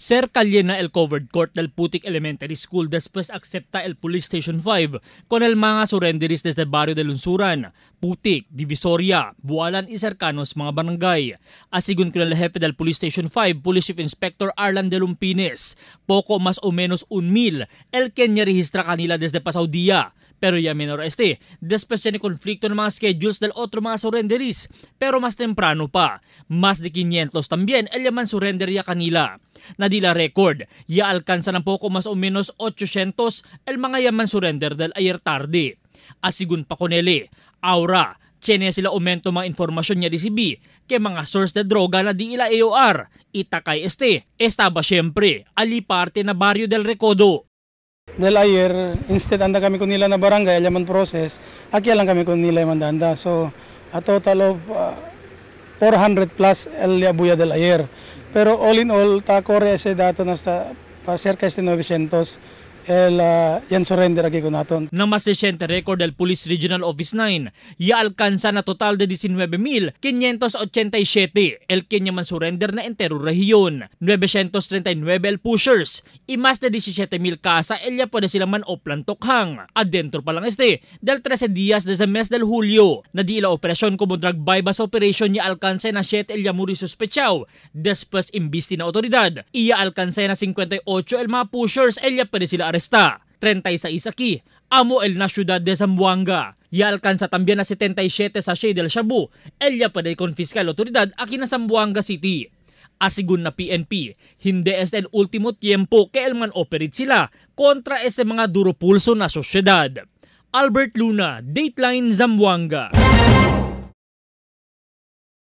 Cerca llena el covered court del Putik Elementary School después acepta el Police Station 5 con el mga surrenderies desde barrio de Lunsuran, Putik, Divisoria, Bualan y cercanos mga barangay. Asigun con el jefe del Police Station 5, Police Chief Inspector Arlan de Lumpines, poco más o menos un mil el que niya registra kanila desde pasaw dia pero ya menor este, después ni konflikto ng mga schedules del otro mga surrenderies, pero mas temprano pa. Mas de 500 también el yaman surrender ya kanila. Nadila record, ya alcanza ng poco mas o menos 800 el mga yaman surrender del ayer tarde. Asigun pa konele, aura, Chene sila aumento mga informasyon niya resibi kay mga source de droga na di ila AOR. Itakay este, estaba syempre, ali parte na barrio del Recodo. Del ayer, instead anda kami kung nila na barangay, alaman process, aki lang kami kung nila mandanda. So, a total of uh, 400 plus el abuya del ayer. Pero all in all, ta Korea ese dato na sa este 900 el uh, yan surrender aquí con naton. Na mas reciente record del Police Regional Office 9, ya alcanza na total de 19,587 el que man surrender na entero rehiyon, 939 el pushers, y más de 17,000 casa el ya pwede sila man oplan tokhang. Adentro pa lang este, del 13 días desde mes del Hulyo, na di ila operasyon como drug bypass operation ya alcanza na 7 el ya muri suspechaw, después imbisti na otoridad, iya alcanza na 58 el mga pushers el ya pwede sila aresta. 36 aquí, amo el na ciudad de Zamboanga. Ya alcanza también a 77 sa Shea del Shabu. Ella puede confiscar la autoridad aquí na Zamboanga City. Asigun na PNP, hindi es el ultimo tiempo que el man operate sila kontra este mga duro pulso na sosyedad. Albert Luna, Dateline Zamboanga.